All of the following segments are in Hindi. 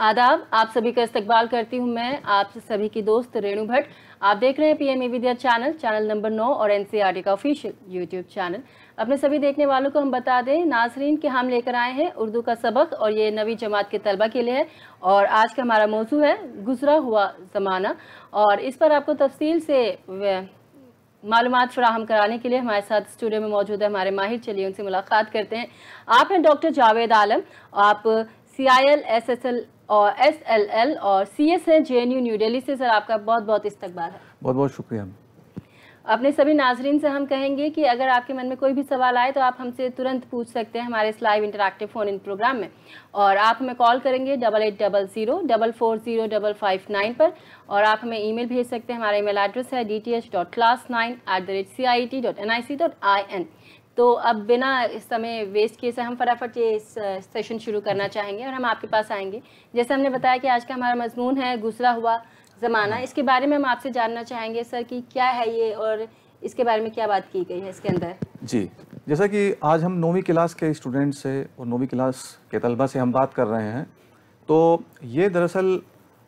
आदाब, आप सभी का इस्तकबाल करती हूँ मैं, आप सभी की दोस्त रेणु भट्ट। आप देख रहे हैं PM e Vidya channel channel number नौ और एनसीईआरटी का ऑफिशियल यूट्यूब चैनल अपने सभी देखने वालों को हम बता दें, नाजरीन के हम लेकर आए हैं उर्दू का सबक और ये नवी जमात के तलबा के लिए है। और आज का हमारा मौजू है गुजरा हुआ ज़माना। और इस पर आपको तफसील से मालूम फ्राहम कराने के लिए हमारे साथ स्टूडियो में मौजूद है हमारे माहिर। चलिए उनसे मुलाकात करते हैं। आप हैं डॉक्टर जावेद आलम, आप C I L S S L और एस एल एल और सी एस है J N U New Delhi से सर आपका बहुत बहुत इस्तकबाल है। बहुत बहुत शुक्रिया। अपने सभी नाजरीन से हम कहेंगे कि अगर आपके मन में कोई भी सवाल आए तो आप हमसे तुरंत पूछ सकते हैं हमारे इस live interactive phone in program में। और आप हमें कॉल करेंगे double eight double zero double four zero double five nine पर। और आप हमें ईमेल भेज सकते हैं हमारा ईमेल एड्रेस है D T H dot class nine at the rate C I T dot N I C dot I N तो अब बिना इस समय वेस्ट किए से हम फटाफट ये सेशन शुरू करना चाहेंगे और हम आपके पास आएँगे। जैसे हमने बताया कि आज का हमारा मजमून है गुजरा हुआ ज़माना। इसके बारे में हम आपसे जानना चाहेंगे सर कि क्या है ये और इसके बारे में क्या बात की गई है इसके अंदर? जी जैसा कि आज हम नौवीं क्लास के स्टूडेंट से और नौवीं क्लास के तलबा से हम बात कर रहे हैं तो ये दरअसल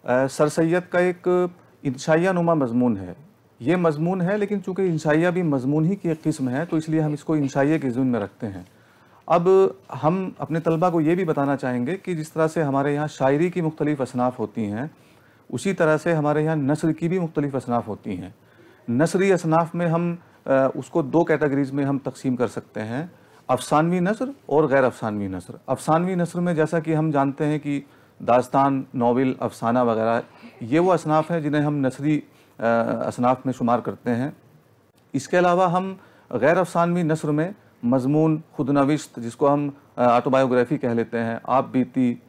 सर सैद का एक इंशाइया नुमा मजमून है। ये मजमून है, लेकिन चूँकि इंशाइया भी मजमून ही की एक किस्म है तो इसलिए हम इसको इंशाइया के जुन में रखते हैं। अब हम अपने तलबा को ये भी बताना चाहेंगे कि जिस तरह से हमारे यहाँ शायरी की मुख्तलिफ़ असनाफ़ होती हैं, उसी तरह से हमारे यहाँ नसर की भी मुख्तलिफ़ असनाफ़ होती हैं। नसरी असनाफ़ में हम उसको दो कैटेगरीज़ में हम तकसीम कर सकते हैं, अफसानवी नसर और गैर अफसानवी नसर। अफसानवी नसर में जैसा कि हम जानते हैं कि दास्तान, नावल, अफसाना वगैरह, ये वो असनाफ़ हैं जिन्हें हम नसरी असनाफ में शुमार करते हैं। इसके अलावा हम गैर अफसानवी नसर में मजमून, खुद नविश्त, जिसको हम आटोबायोग्राफ़ी कह लेते हैं, आप बीती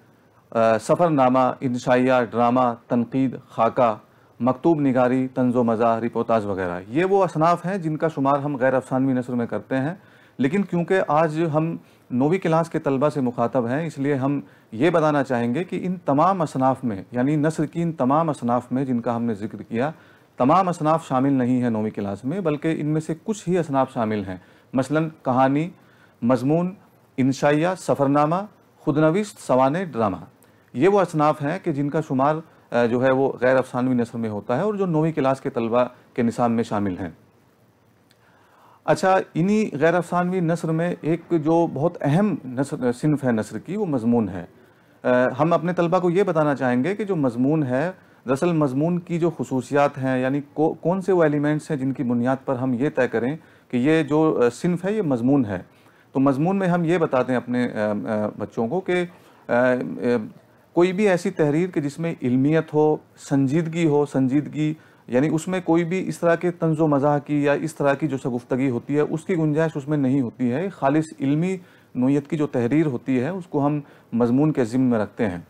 सफ़रनामा, इंशाइया, ड्रामा, तनकीद, खाका, मकतूब निगारी, तंजो मज़ा रिपोर्टाज वगैरह। ये वो असनाफ़ हैं जिनका शुमार हम गैर अफसानवी नसर में करते हैं। लेकिन क्योंकि आज हम नौवीं क्लास के तलबा से मुखातब हैं, इसलिए हम ये बताना चाहेंगे कि इन तमाम असनाफ़ में, यानी नसर की इन तमाम असनाफ़ में जिनका हमने ज़िक्र किया तमाम असनाफ शामिल नहीं हैं नौवीं क्लास में, बल्कि इनमें से कुछ ही असनाफ शामिल हैं। मसलन कहानी, मजमून, इंशाइया, सफ़रनामा खुदनविश सवान, ड्रामा। ये वो असनाफ हैं कि जिनका शुमार जो है वो गैर अफसानवी नसर में होता है और जो नौवीं क्लास के तलबा के निसाब में शामिल हैं। अच्छा इन्हीं गैर अफसानवी नसर में एक जो बहुत अहम नसर सिनफ है नसर की, वो मजमून है। हम अपने तलबा को ये बताना चाहेंगे कि जो मजमून है दरअसल मजमून की जो खसूसियात हैं यानी को, कौन से वो एलिमेंट्स हैं जिनकी बुनियाद पर हम ये तय करें कि ये जो सिनफ है ये मजमून है। तो मजमून में हम ये बताते हैं अपने बच्चों को कि कोई भी ऐसी तहरीर कि जिसमें इल्मियत हो संजीदगी हो संजीदगी यानी उसमें कोई भी इस तरह के तंजो मज़ा की या इस तरह की जो सगुफ्तगी होती है उसकी गुंजाइश उसमें नहीं होती है। खालिश इल्मी नोयत की जो तहरीर होती है उसको हम मजमून के ज़िम्म में रखते हैं।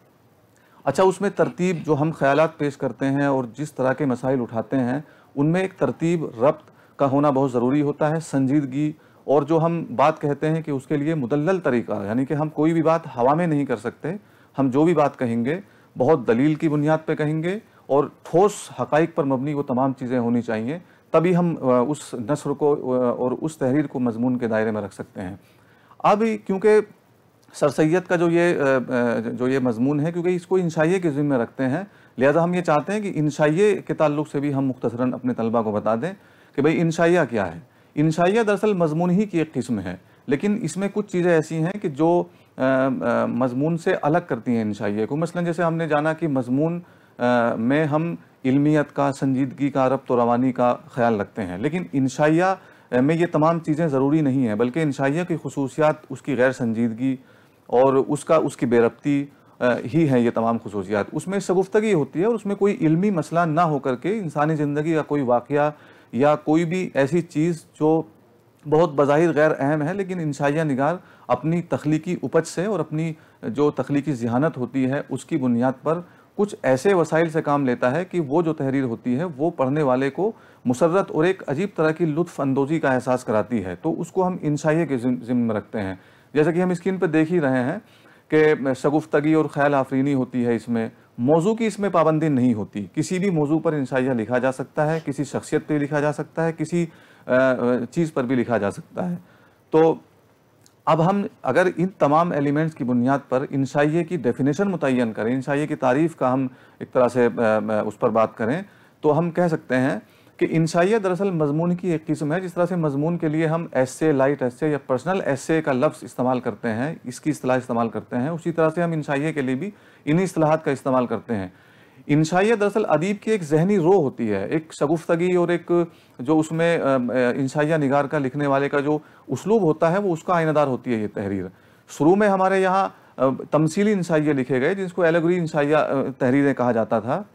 अच्छा उसमें तरतीब जो हम ख्याल पेश करते हैं और जिस तरह के मसाइल उठाते हैं, उनमें एक तरतीब रब्त का होना बहुत ज़रूरी होता है, संजीदगी और जो हम बात कहते हैं कि उसके लिए मुदल तरीका, यानी कि हम कोई भी बात हवा में नहीं कर सकते, हम जो भी बात कहेंगे, बहुत दलील की बुनियाद पर कहेंगे और ठोस हकाइक पर मबनी वो तमाम चीज़ें होनी चाहिए, तभी हम उस नसर को और उस तहरीर को मजमून के दायरे में रख सकते हैं। अब क्योंकि सर सैद का जो ये जो ये मजमून है, क्योंकि इसको इंशाइए के ज़िम्मे रखते हैं। लिहाजा हम ये चाहते हैं कि इंशाइए के ताल्लुक से भी हम मुख्तसरा अपने तलबा को बता दें कि भाई इंशाइया क्या है। इंशाइया दरअसल मजमून ही की एक किस्म है, लेकिन इसमें कुछ चीज़ें ऐसी हैं कि जो मजमून से अलग करती हैं इंशाइए को। मसलन जैसे हमने जाना कि मजमून में हम इल्मियत का, संजीदगी का, रब्त रवानी का ख्याल रखते हैं, लेकिन इंशाइया में ये तमाम चीज़ें ज़रूरी नहीं हैं, बल्कि इंशाइया की खसूसियात उसकी गैर संजीदगी और उसका, उसकी बेरबती ही है ये तमाम खसूसियात। उसमें शगुफ्तगी होती है और उसमें कोई इल्मी मसला ना होकर के इंसानी ज़िंदगी का कोई वाक़ या कोई भी ऐसी चीज़ जो बहुत बज़ाहिर गैर अहम है, लेकिन इंशाइया निगार अपनी तख्लीकी उपज से और अपनी जो तख्लीकी जहानत होती है, उसकी बुनियाद पर कुछ ऐसे वसाइल से काम लेता है कि वो जो तहरीर होती है, वो पढ़ने वाले को मुसरत और एक अजीब तरह की लुत्फ़ अंदोज़ी का एहसास कराती है। तो उसको हम इंशाइया के ज़िम्मे रखते हैं। जैसा कि हम स्क्रीन पर देख ही रहे हैं कि शगुफ्तगी और ख्याल आफरीनी होती है इसमें। मौजू की इसमें पाबंदी नहीं होती। किसी भी मौजू पर इंशाइया लिखा जा सकता है, किसी शख्सियत पर लिखा जा सकता है, किसी चीज़ पर भी लिखा जा सकता है। तो अब हम अगर इन तमाम एलिमेंट्स की बुनियाद पर इंशाइए की डेफिनेशन मुतन करें इंशाइए की तारीफ़ का हम एक तरह से उस पर बात करें तो हम कह सकते हैं कि इंशाइया दरअसल मजमून की एक किस्म है, जिस तरह से मजमून के लिए हम एसे लाइट एसे या पर्सनल एसे का लफ्ज़ इस्तेमाल करते हैं, इसकी असलाह इस्तेमाल करते हैं, उसी तरह से हम इंशाइया के लिए भी इन्हीं असलाहत का इस्तेमाल करते हैं। इंशाइया दरअसल अदीब की एक जहनी रो होती है, एक शगुफ्तगी और एक जो उसमें इंशाइया निगार का लिखने वाले का जो उसलूब होता है, वो उसका आइनदार होती है ये तहरीर। शुरू में हमारे यहाँ तमसीली इंशाइया लिखे गए, जिसको एलोग्री इंशाइया तहरीरें कहा जाता था।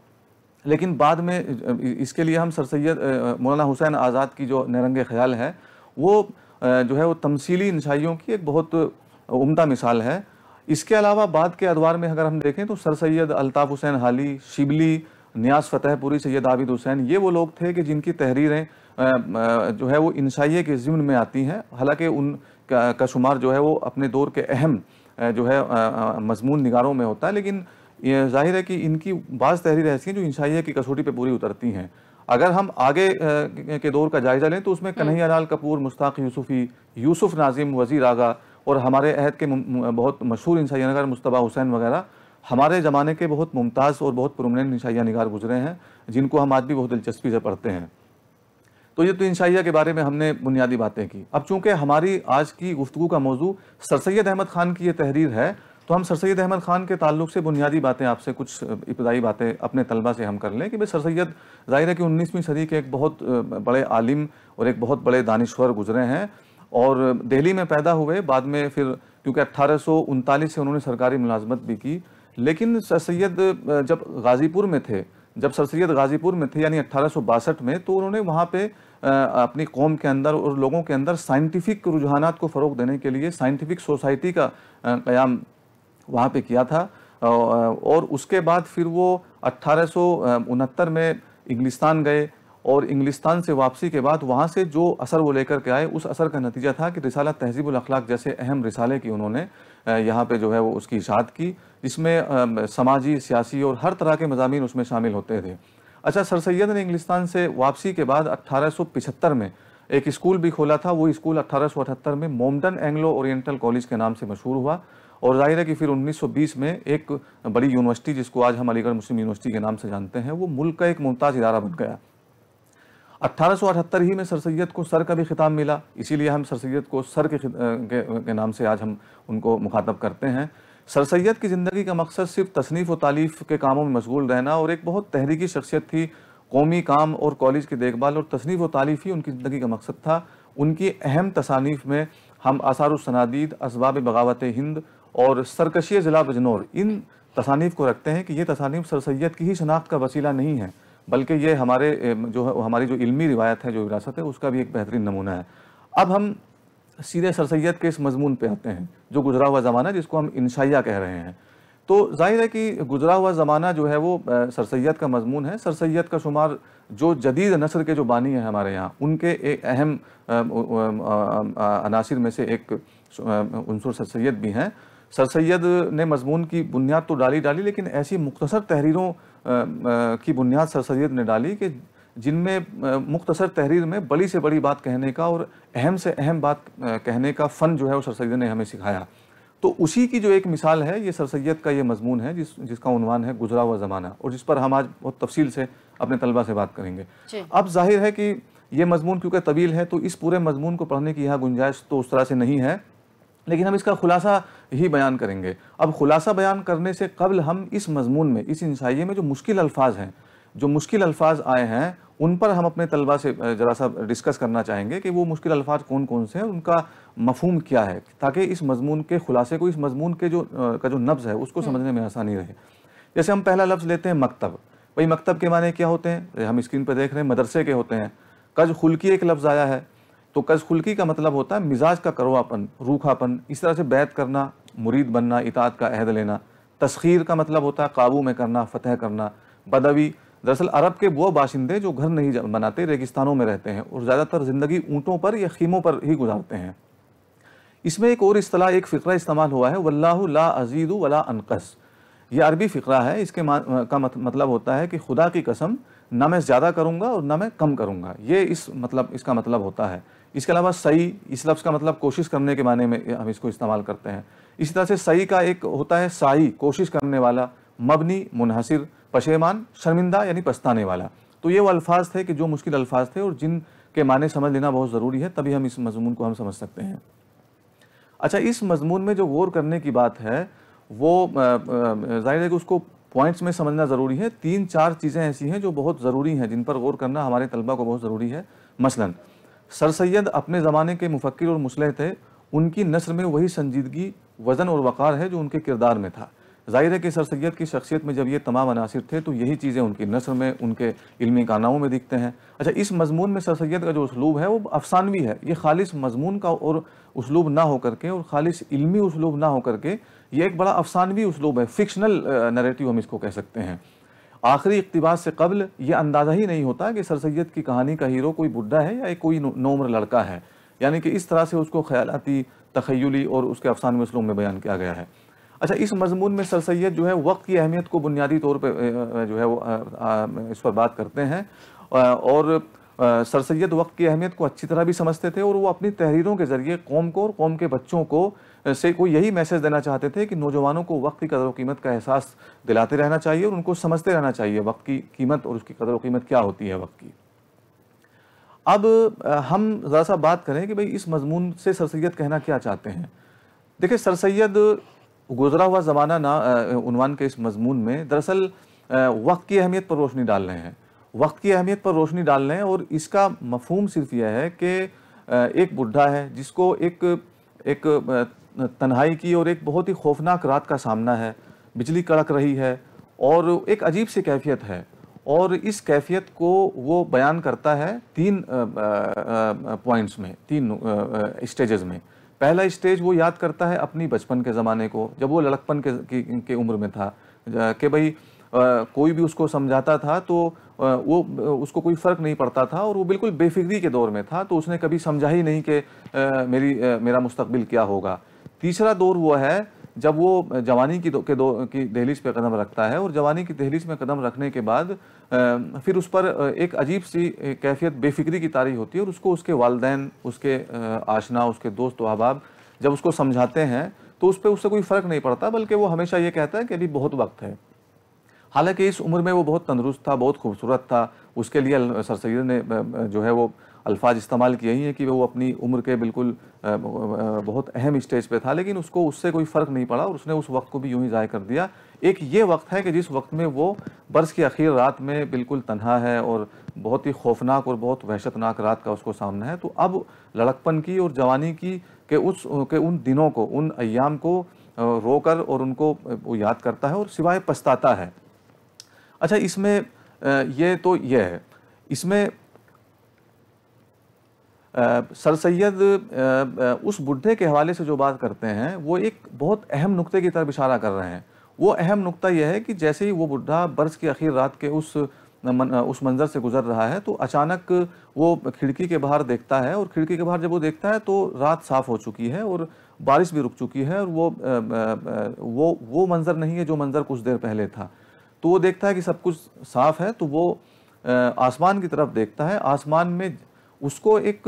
लेकिन बाद में इसके लिए हम सर सैद मौलाना हुसैन आज़ाद की जो नरंग ख्याल है, वो जो है वो तमसीली इंशाइयों की एक बहुत उम्दा मिसाल है। इसके अलावा बाद के अदवार में अगर हम देखें तो सर सैद अल्ताफ़ हुसैन हाली, शिबली न्याज फ़तेहपुरी सैद आबिद हुसैन, ये वो लोग थे कि जिनकी तहरीरें जो है वो इंशाइए के ज़िम्न में आती हैं। हालाँकि उन का शुमार जो है वो अपने दौर के अहम जो है मजमून निगारों में होता है, लेकिन ये ज़ाहिर है कि इनकी बाज़ तहरीर ऐसी हैं जो इंशाइया की कसौटी पर पूरी उतरती हैं। अगर हम आगे के दौर का जायज़ा लें तो उसमें हम्म। कन्हैया लाल कपूर मुश्ताक यूसुफ़ी यूसुफ नाजिम वज़ीर आगा और हमारे अहद के बहुत मशहूर इंशाइया नगर मुशतबा हुसैन वगैरह हमारे ज़माने के बहुत मुमताज़ और बहुत प्रोमिनेंट इंशाइया निगार गुजरे हैं जिनको हम आज भी बहुत दिलचस्पी से पढ़ते हैं। तो ये तो इंशाइया के बारे में हमने बुनियादी बातें की। अब चूँकि हमारी आज की गुफ्तु का मौजू सर सैद अहमद ख़ान की ये तहरीर है तो हम सर सैद अहमद ख़ान के ताल्लुक से बुनियादी बातें आपसे, कुछ इब्तदाई बातें अपने तलबा से हम कर लें कि भाई सर सैद ज़ाहिर है कि उन्नीसवीं सदी के एक बहुत बड़े आलिम और एक बहुत बड़े दानश्वर गुजरे हैं और दिल्ली में पैदा हुए, बाद में फिर क्योंकि अट्ठारह से उन्होंने सरकारी मुलाजमत भी की। लेकिन सर सैद जब गाज़ीपुर में थे, जब सर सैद गाज़ीपुर में थे, यानी अट्ठारह में तो उन्होंने वहाँ पर अपनी कौम के अंदर और लोगों के अंदर साइंटिफिक रुझानात को फ़रोग देने के लिए साइंटिफिक सोसाइटी का क़याम वहाँ पे किया था। और उसके बाद फिर वो अट्ठारह में इंग्लिस्तान गए और इंग्लिस्तान से वापसी के बाद वहाँ से जो असर वो लेकर के आए, उस असर का नतीजा था कि रिसाला तहजीबुल अखलाक जैसे अहम रिसाले की उन्होंने यहाँ पे जो है वो उसकी इशात की, जिसमें समाजी, सियासी और हर तरह के मजामी उसमें शामिल होते थे। अच्छा सर सैद ने इंग्लिस्तान से वापसी के बाद अट्ठारह में एक स्कूल भी खोला था। वो स्कूल अट्ठारह में मोमडन एंग्लो ओरिएंटल कॉलेज के नाम से मशहूर हुआ। और ज़ाहिर है कि फिर 1920 में एक बड़ी यूनिवर्सिटी जिसको आज हम अलीगढ़ मुस्लिम यूनिवर्सिटी के नाम से जानते हैं वो मुल्क का एक मुमताज़ इदारा बन गया। अट्ठारह ही में सर सैद को सर का भी खिताब मिला इसीलिए हम सर सैद को सर के, के, के नाम से आज हम उनको मुखातब करते हैं। सर सैद की ज़िंदगी का मकसद सिर्फ़ तसनीफ़ व तालीफ़ के कामों में मशगूल रहना और एक बहुत तहरीकी शख्सियत थी कौमी काम और कॉलेज की देखभाल और तसनीफ़ व तालीफ़ ही उनकी ज़िंदगी का मकसद था। उनकी अहम तसानीफ़ में हम आसार सनादीद इसबाब बगावत हिंद और सरकशी ज़िला बिजनौर, इन तसानीफ़ को रखते हैं कि ये तसानीफ़ सर सैद की ही शनाख्त का वसीला नहीं है, बल्कि ये हमारे जो हमारी जो इल्मी रिवायत है, जो विरासत है, उसका भी एक बेहतरीन नमूना है। अब हम सीधे सर सैद के इस मजमून पे आते हैं, जो गुजरा हुआ ज़माना, जिसको हम इंशाइया कह रहे हैं। तो ज़ाहिर है कि गुजरा हुआ ज़माना जो है, वो सर सैद का मजमून है। सर सैद का शुमार जो जदीद नसर के जो बानी हैं हमारे यहाँ, उनके एक अहम अनासर में से एक सर सैद भी हैं। सर सैद ने मजमून की बुनियाद तो डाली डाली लेकिन ऐसी मुख्तसर तहरीरों की बुनियाद सर सैद ने डाली कि जिनमें मुख्तसर तहरीर में बड़ी से बड़ी बात कहने का और अहम से अहम बात कहने का फ़न जो है वो सर सैद ने हमें सिखाया। तो उसी की जो एक मिसाल है ये सर सैद का ये मजमून है जिस जिसका उनवान है गुजरा हुआ ज़माना और जिस पर हम आज बहुत तफसील से अपने तलबा से बात करेंगे। अब ज़ाहिर है कि ये मजमून क्योंकि तवील है तो इस पूरे मजमून को पढ़ने की यहाँ गुंजाइश तो उस तरह से नहीं है। लेकिन हम इसका खुलासा ही बयान करेंगे। अब खुलासा बयान करने से कबल हम इस मजमून में इस इंसाइये में जो मुश्किल अल्फाज हैं जो मुश्किल अल्फाज आए हैं उन पर हम अपने तलबा से ज़रा सा डिस्कस करना चाहेंगे कि वो मुश्किल अल्फाज कौन कौन से हैं उनका मफहम क्या है ताकि इस मजमून के खुलासे को इस मजमून के जो का जो नब्ज़ है उसको हम्म। समझने में आसानी रहे। जैसे हम पहला लफ्ज़ लेते हैं मकतब। भाई मकतब के माने क्या होते हैं? हम स्क्रीन पर देख रहे हैं मदरसे के होते हैं। कज खुल्की एक लफ्ज़ आया है। तो कज खुल्की का मतलब होता है मिजाज का करोवापन रूखापन, इस तरह से बैत करना, मुरीद बनना इतात का अहद लेना। तस्खीर का मतलब होता है काबू में करना, फतह करना। बदवी, दरअसल अरब के वो बाशिंदे जो घर नहीं बनाते, रेगिस्तानों में रहते हैं और ज़्यादातर ज़िंदगी ऊँटों पर या खीमों पर ही गुजारते हैं। इसमें एक और असलाह एक फ़िक्रा इस्तेमाल हुआ है, वल्लाह ला अजीद वला अनकस ये अरबी फ़िक्रा है, इसके का मतलब होता है कि खुदा की कसम, ना मैं ज़्यादा करूँगा और ना मैं कम करूँगा। ये इस मतलब इसका मतलब होता है। इसके अलावा सही इस लफ्ज़ का मतलब कोशिश करने के माने में हम इसको इस्तेमाल करते हैं। इसी तरह से सही का एक होता है साई, कोशिश करने वाला, मबनी, मुनहसिर, पशेमान, शर्मिंदा यानी पछताने वाला। तो ये वो अल्फाज थे कि जो मुश्किल अल्फाज थे और जिन के माने समझ लेना बहुत ज़रूरी है, तभी हम इस मजमून को हम समझ सकते हैं। अच्छा इस मजमून में जो गौर करने की बात है, वो ज़ाहिर है कि उसको पॉइंट्स में समझना ज़रूरी है। तीन चार चीज़ें ऐसी हैं जो बहुत ज़रूरी हैं, जिन पर गौर करना हमारे तलबा को बहुत ज़रूरी है। मसलन सर सैद अपने ज़माने के मुफक्र और मुसलह थे। उनकी नस्र में वही संजीदगी, वज़न और वक़ार है जो उनके किरदार में था। ज़ाहिर है कि सर सैद की शख्सियत में जब ये तमाम अनासर थे तो यही चीज़ें उनकी नसर में, उनके इलमी कारनामों में दिखते हैं। अच्छा इस मजमून में सर सैद का जो उसलूब है, वो अफसानवी है। ये खालिश मजमून का और उसलूब ना होकर के और खालिश इल्मी उसलूब ना होकर के, ये एक बड़ा अफसानवी उसलूब है फिक्शनल नरेटिव हम इसको कह सकते हैं। आखिरी इकतबास से कबल ये अंदाज़ा ही नहीं होता कि सर सैद की कहानी का हीरो कोई बुढ़ा है या कोई नोम्र लड़का है। यानी कि इस तरह से उसको ख्यालाती तखयली और उसके अफसानवी उसलूब में बयान किया गया है। अच्छा इस मजमून में सर सैद जो है वक्त की अहमियत को बुनियादी तौर पर जो है वो इस पर बात करते हैं। और सर सैद वक्त की अहमियत को अच्छी तरह भी समझते थे और वो अपनी तहरीरों के ज़रिए कौम को और कौम के बच्चों को से कोई यही मैसेज देना चाहते थे कि नौजवानों को वक्त की कदर कीमत का एहसास दिलाते रहना चाहिए और उनको समझते रहना चाहिए वक्त की कीमत और उसकी कदर कीमत क्या होती है वक्त की। अब हम ज़रा सा बात करें कि भाई इस मजमून से सर सैद कहना क्या चाहते हैं। देखिए, सर सैद गुजरा हुआ ज़माना ना उनवान के इस मजमून में दरअसल वक्त की अहमियत पर रोशनी डाल रहे हैं। वक्त की अहमियत पर रोशनी डाल रहे हैं और इसका मफहम सिर्फ़ यह है कि एक बुढ़ा है जिसको एक एक तन्हाई की और एक बहुत ही खौफनाक रात का सामना है। बिजली कड़क रही है और एक अजीब सी कैफियत है और इस कैफियत को वो बयान करता है तीन पॉइंट्स में तीन स्टेजेस में। पहला स्टेज वो याद करता है अपनी बचपन के ज़माने को जब वो लड़कपन के, के, के उम्र में था कि भाई कोई भी उसको समझाता था तो वो उसको कोई फ़र्क नहीं पड़ता था और वो बिल्कुल बेफिक्री के दौर में था तो उसने कभी समझा ही नहीं कि मेरी मेरा मुस्तकबिल क्या होगा। तीसरा दौर वो है जब वो जवानी की दो, के दो की दहलीज पे कदम रखता है और जवानी की दहलीज में कदम रखने के बाद फिर उस पर एक अजीब सी कैफियत बेफिक्री की तारी होती है और उसको उसके वालदेन उसके आशना उसके दोस्त अहबाब जब उसको समझाते हैं तो उस पर उससे कोई फ़र्क नहीं पड़ता बल्कि वो हमेशा ये कहता है कि अभी बहुत वक्त है। हालाँकि इस उम्र में वो बहुत तंदुरुस्त था बहुत खूबसूरत था उसके लिए सर सैद ने जो है वो अल्फाज इस्तेमाल किए ही हैं कि वो अपनी उम्र के बिल्कुल बहुत अहम स्टेज पे था, लेकिन उसको, उससे कोई फ़र्क नहीं पड़ा और उसने उस वक्त को भी यूँ ही ज़ाय कर दिया। एक ये वक्त है कि जिस वक्त में वो बरस की आखिर रात में बिल्कुल तनहा है और बहुत ही खौफनाक और बहुत वहशतनाक रात का उसको सामना है तो अब लड़कपन की और जवानी की, के उस, के उन दिनों को, उन अयाम को रोकर और उनको वो याद करता है और सिवाय पछताता है। अच्छा इसमें ये तो ये है। इसमें सर सैद उस बुढ़े के हवाले से जो बात करते हैं वो एक बहुत अहम नुक्ते की तरफ़ इशारा कर रहे हैं। वो अहम नुक्ता यह है कि जैसे ही वो बुढ़ा बरस की आखिर रात के उस मन, उस मंज़र से गुजर रहा है तो अचानक वो खिड़की के बाहर देखता है और खिड़की के बाहर जब वो देखता है तो रात साफ़ हो चुकी है और बारिश भी रुक चुकी है और वो वो वो मंज़र नहीं है जो मंज़र कुछ देर पहले था। तो वो देखता है कि सब कुछ साफ़ है तो वो आसमान की तरफ़ देखता है। आसमान में उसको एक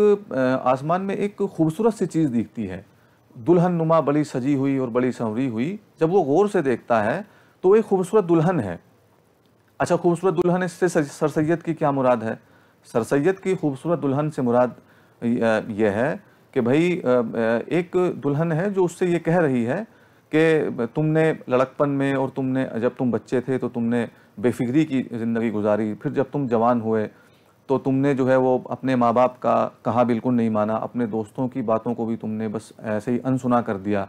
आसमान में एक खूबसूरत सी चीज़ दिखती है। दुल्हन नुमा बड़ी सजी हुई और बड़ी संवरी हुई। जब वो गौर से देखता है तो एक खूबसूरत दुल्हन है। अच्छा खूबसूरत दुल्हन इससे सर सैद की क्या मुराद है? सर सैद की खूबसूरत दुल्हन से मुराद यह है कि भाई एक दुल्हन है जो उससे ये कह रही है कि तुमने लड़कपन में और तुमने, जब तुम बच्चे थे तो तुमने बेफिक्री की ज़िंदगी गुजारी। फिर जब तुम जवान हुए तो तुमने जो है वो अपने माँ बाप का कहा बिल्कुल नहीं माना, अपने दोस्तों की बातों को भी तुमने बस ऐसे ही अनसुना कर दिया।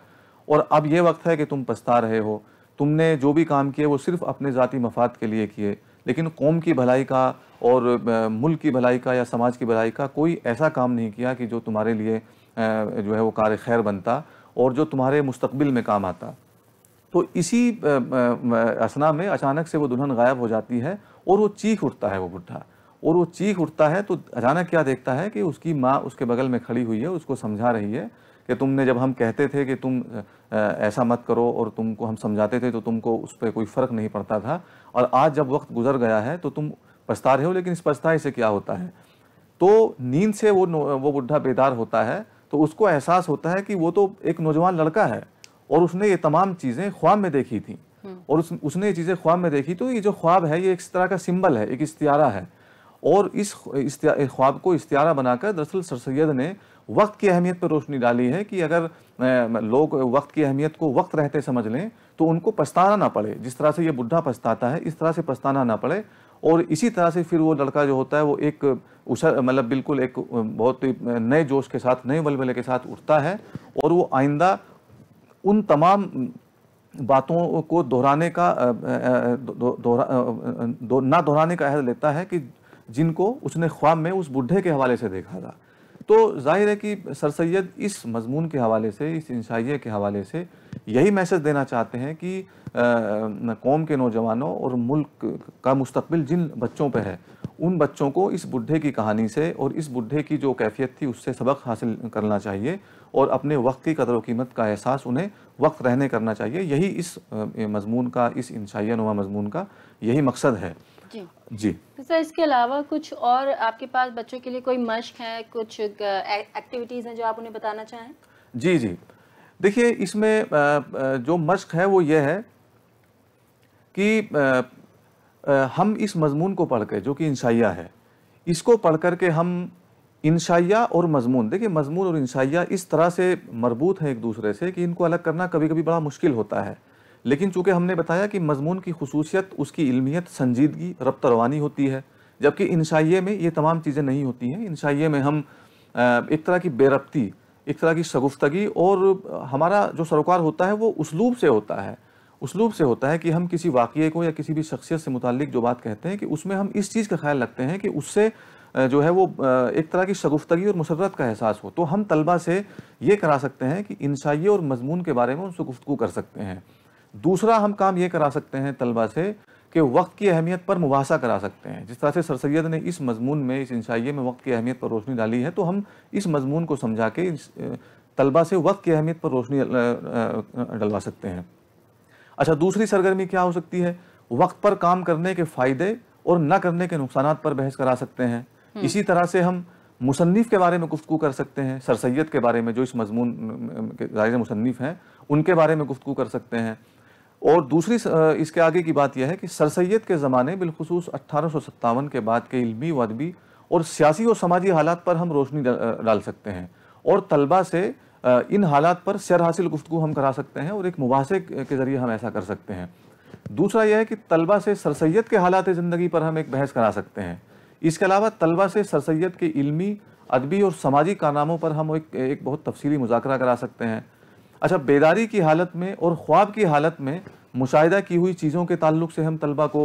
और अब ये वक्त है कि तुम पछता रहे हो। तुमने जो भी काम किए वो सिर्फ़ अपने ज़ाती मफाद के लिए किए। लेकिन कौम की भलाई का और मुल्क की भलाई का या समाज की भलाई का कोई ऐसा काम नहीं किया कि जो तुम्हारे लिए जो है वो कार खैर बनता और जो तुम्हारे मुस्तबिल में काम आता। तो इसी असना में अचानक से वो दुल्हन गायब हो जाती है और वो चीख उठता है वो बुढ़ा। और वो चीख उठता है तो अचानक क्या देखता है कि उसकी माँ उसके बगल में खड़ी हुई है उसको समझा रही है कि तुमने जब हम कहते थे कि तुम ऐसा मत करो और तुमको हम समझाते थे तो तुमको उस पर कोई फ़र्क नहीं पड़ता था। और आज जब वक्त गुजर गया है तो तुम पछता रहे हो लेकिन इस पछताए से क्या होता है? तो नींद से वो वो बुढ़ा बेदार होता है तो उसको एहसास होता है कि वो तो एक नौजवान लड़का है और उसने ये तमाम चीज़ें ख्वाब में देखी थी। और उस, उसने ये चीज़ें ख्वाब में देखी तो ये जो ख्वाब है ये एक तरह का सिंबल है एक इस्तारा है। और इस ख्वाब को इस्तारा बनाकर दरअसल सर सैद ने वक्त की अहमियत पर रोशनी डाली है कि अगर लोग वक्त की अहमियत को वक्त रहते समझ लें तो उनको पछताना ना पड़े। जिस तरह से ये बुढ़ा पछताता है इस तरह से पछताना ना पड़े। और इसी तरह से फिर वो लड़का जो होता है वो एक उछल मतलब बिल्कुल एक बहुत नए जोश के साथ नए बलबले के साथ उठता है और वो आइंदा उन तमाम बातों को दोहराने का दोहरा दो, ना दोहराने का अहद लेता है कि जिनको उसने ख्वाब में उस बुढ़े के हवाले से देखा था। तो ज़ाहिर है कि सर सैद इस मजमून के हवाले से, इस इंशाइये के हवाले से यही मैसेज देना चाहते हैं कि कौम के नौजवानों और मुल्क का मुस्तबिल जिन बच्चों पर है, उन बच्चों को इस बुढ़े की कहानी से और इस बुढ़े की जो कैफियत थी उससे सबक हासिल करना चाहिए और अपने वक्त की कदर कीमत का एहसास उन्हें वक्त रहने करना चाहिए। यही इस मजमून का, इस इंशाइया नुमा मजमून का यही मकसद है। जी। जी। तो सर इसके अलावा कुछ और आपके पास बच्चों के लिए कोई मश्क है कुछ एक्टिविटीज़ हैं जो आप उन्हें बताना चाहें? जी जी। देखिए इसमें जो मश्क है वो ये है कि हम इस मजमून को पढ़ के जो कि इंशाइया है इसको पढ़ कर के हम इंशाइया और मजमून देखिए मजमून और इंशाइया इस तरह से मरबूत हैं एक दूसरे से कि इनको अलग करना कभी कभी बड़ा मुश्किल होता है। लेकिन चूँकि हमने बताया कि मजमून की खसूसियत, उसकी इलमियत, संजीदगी, रब्त रवानी होती है, जबकि इंशाइये में ये तमाम चीज़ें नहीं होती हैं। इंशाइये में हम एक तरह की बेरब्ती, एक तरह की शगुफ्तगी और हमारा जो सरोकार होता है वो उसलूब से होता है। उसलूब से होता है कि हम किसी वाक़े को या किसी भी शख्सियत से मुतल जो बात कहते हैं कि उसमें हम इस चीज़ का ख्याल रखते हैं कि उससे जो है वो एक तरह की शगुफ्तगी और मुसरत का एहसास हो। तो हम तलबा से ये करा सकते हैं कि इंशाइये और मजमून के बारे में उनसे गुफ्तु कर सकते हैं। दूसरा हम काम ये करा सकते हैं तलबा से कि वक्त की अहमियत पर मुबासा करा सकते हैं। जिस तरह से सर सैद ने इस मजमून में इस इंशाइये में वक्त की अहमियत पर रोशनी डाली है तो हम इस मजमून को समझा के तलबा से वक्त की अहमियत पर रोशनी डलवा सकते हैं। अच्छा दूसरी सरगर्मी क्या हो सकती है? वक्त पर काम करने के फ़ायदे और न करने के नुकसान पर बहस करा सकते हैं। हम्म। इसी तरह से हम मुसन्फ़ के बारे में गुफ्तु कर सकते हैं। सर सैद के बारे में जो इस मजमून के ज़ाहिर मुसन्फ़ हैं उनके बारे में गुफ्तु कर सकते हैं। और दूसरी इसके आगे की बात यह है कि सर सैद के ज़माने बिलखसूस अट्ठारह के बाद के इलमी व अदबी और सियासी और समाजी हालात पर हम रोशनी डाल सकते हैं और तलबा से इन हालात पर सर हासिल गुफ्तु हम करा सकते हैं और एक मुबासे के ज़रिए हम ऐसा कर सकते हैं। दूसरा यह है कि तलबा से सर सैद के हालात ज़िंदगी पर हम एक बहस करा सकते हैं। इसके अलावा तलबा से सर सैद के इल्मी अदबी और समाजी कारनामों पर हम एक, एक बहुत तफसीली मुजाकरा करा सकते हैं। अच्छा बेदारी की हालत में और ख्वाब की हालत में मुशाह की हुई चीज़ों के ताल्लुक से हम तलबा को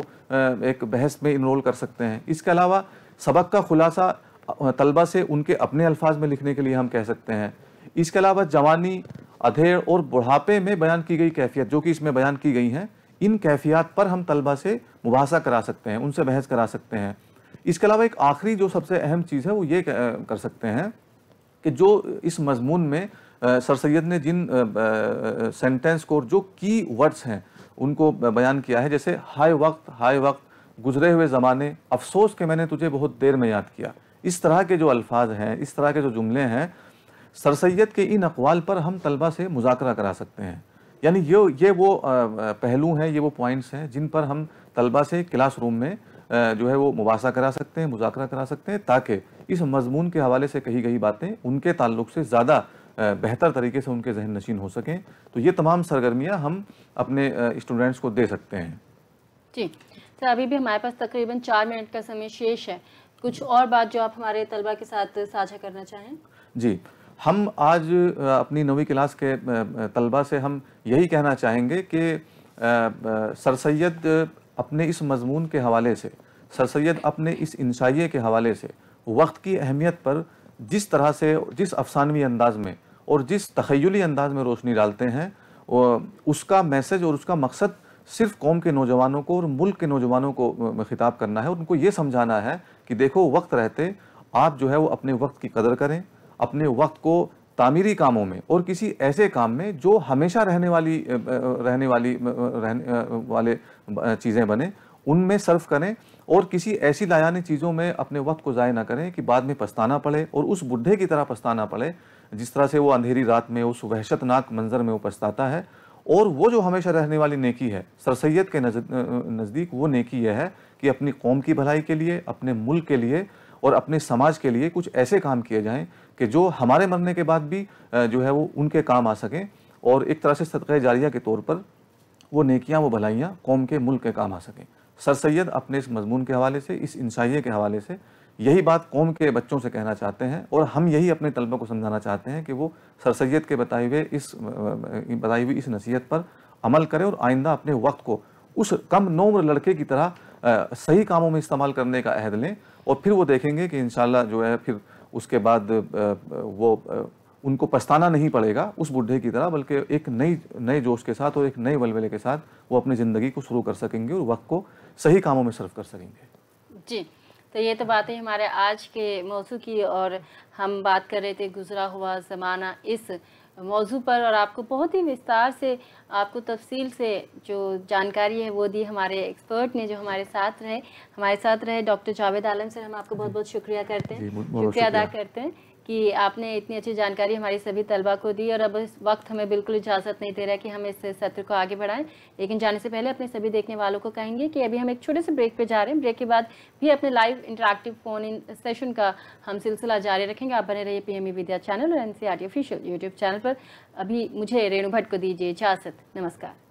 एक बहस में इनरोल कर सकते हैं। इसके अलावा सबक का खुलासा तलबा से उनके अपने अल्फाज में लिखने के लिए हम कह सकते हैं। इसके अलावा जवानी, अधेड़ और बुढ़ापे में बयान की गई कैफियत, जो कि इसमें बयान की गई हैं, इन कैफियत पर हम तलबा से मुबासा करा सकते हैं, उनसे बहस करा सकते हैं। इसके अलावा एक आखिरी जो सबसे अहम चीज़ है, वो ये कर सकते हैं कि जो इस मजमून में सर सैद ने जिन सेंटेंस को और जो की वर्ड्स हैं, उनको बयान किया है। जैसे, हाय वक्त हाय वक्त, गुजरे हुए ज़माने, अफसोस के मैंने तुझे बहुत देर में याद किया। इस तरह के जो अल्फाज हैं, इस तरह के जो जुमले हैं, सर सैद के इन अकवाल पर हम तलबा से मुजाकरा करा सकते हैं। यानी ये ये वो पहलू हैं, ये वो पॉइंट्स हैं, जिन पर हम तलबा से क्लास रूम में जो है वो मुबासा करा सकते हैं, मुजाकरा करा सकते हैं, ताकि इस मजमून के हवाले से कही गई बातें उनके ताल्लुक से ज़्यादा बेहतर तरीके से उनके जहन नशीन हो सकें। तो ये तमाम सरगर्मियाँ हम अपने स्टूडेंट्स को दे सकते हैं। जी। सर अभी भी हमारे पास तकरीबन चार मिनट का समय शेष है। कुछ और बात जो आप हमारे तलबा के साथ साझा करना चाहें? जी। हम आज अपनी नवी क्लास के तलबा से हम यही कहना चाहेंगे कि सर सैद अपने इस मजमून के हवाले से सर सैद अपने इस इंसाइये के हवाले से वक्त की अहमियत पर जिस तरह से जिस अफसानवी अंदाज में और जिस तखयली अंदाज में रोशनी डालते हैं उसका मैसेज और उसका मकसद सिर्फ़ कौम के नौजवानों को और मुल्क के नौजवानों को खिताब करना है। उनको ये समझाना है कि देखो, वक्त रहते, आप जो है वो अपने वक्त की कदर करें, अपने वक्त को तामीरी कामों में और किसी ऐसे काम में जो हमेशा रहने वाली रहने वाली रहने वाले चीज़ें बने, उनमें सर्व करें और किसी ऐसी लायानी चीज़ों में अपने वक्त को ज़ाय ना करें कि बाद में पछताना पड़े और उस बुढ़े की तरह पछताना पड़े जिस तरह से वो अंधेरी रात में उस वहशतनाक मंजर में वो पछताता है, और वो जो हमेशा रहने वाली नेकी है सरसैद के नज़दीक वो नेकी यह है कि अपनी कौम की भलाई के लिए, अपने मुल्क के लिए और अपने समाज के लिए कुछ ऐसे काम किए जाएँ कि जो हमारे मरने के बाद भी जो है वो उनके काम आ सकें और एक तरह से सदक़ जारिया के तौर पर वो नेकियाँ, वो भलाइयाँ कौम के, मुल्क के काम आ सकें। सर सैद अपने इस मजमून के हवाले से, इस इंसाइये के हवाले से यही बात कौम के बच्चों से कहना चाहते हैं और हम यही अपने तलबा को समझाना चाहते हैं कि वो सर सैद के बताए हुए इस बताई हुई इस नसीहत पर अमल करें और आइंदा अपने वक्त को उस कम नोम्र लड़के की तरह आ, सही कामों में इस्तेमाल करने का अहद लें और फिर वो देखेंगे कि इन जो है फिर उसके बाद आ, वो आ, उनको पछताना नहीं पड़ेगा उस बुढ़े की तरह बल्कि एक नई नए जोश के साथ और एक नए वलवले के साथ वो अपनी ज़िंदगी को शुरू कर सकेंगे और वक्त को सही कामों में सर्व कर सकेंगे। जी। तो ये तो बातें हमारे आज के मौजू की और हम बात कर रहे थे गुजरा हुआ ज़माना इस मौजू पर और आपको बहुत ही विस्तार से आपको तफसील से जो जानकारी है वो दी हमारे एक्सपर्ट ने जो हमारे साथ रहे। हमारे साथ रहे डॉक्टर जावेद आलम सर हम आपको बहुत बहुत शुक्रिया करते हैं। शुक्रिया अदा करते हैं। कि आपने इतनी अच्छी जानकारी हमारी सभी तलबा को दी और अब इस वक्त हमें बिल्कुल इजाज़त नहीं दे रहा कि हम इस सत्र को आगे बढ़ाएँ। लेकिन जाने से पहले अपने सभी देखने वालों को कहेंगे कि अभी हम एक छोटे से ब्रेक पे जा रहे हैं। ब्रेक के बाद भी अपने live interactive phone in session का हम सिलसिला जारी रखेंगे। आप बने रहिए पीएमई विद्या चैनल और एन ऑफिशियल यूट्यूब चैनल पर। अभी मुझे रेणु भट्ट को दीजिए इजाज़त। नमस्कार।